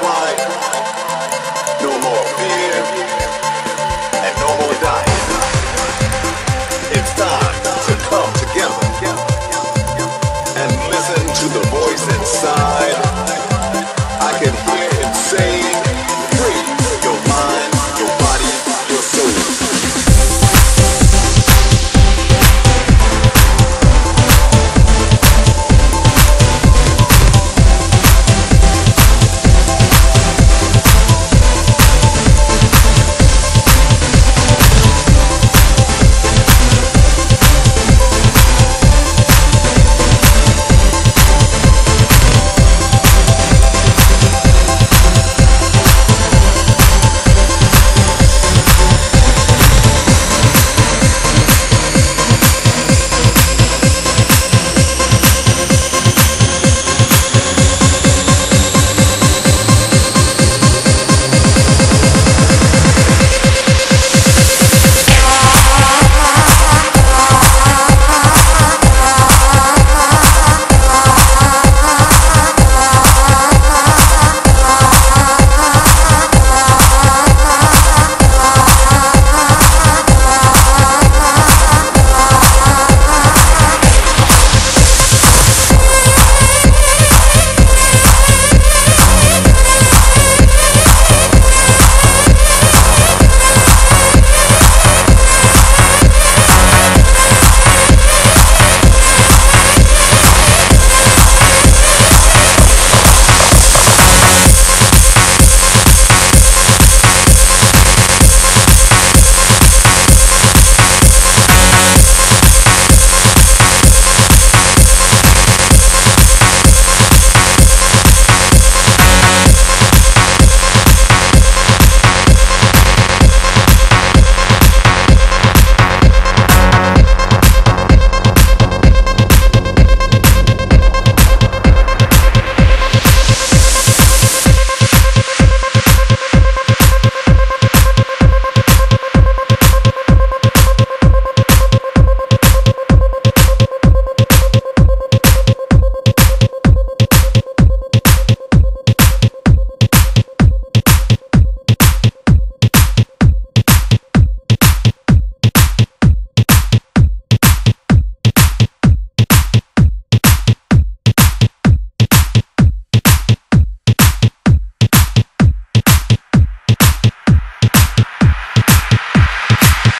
why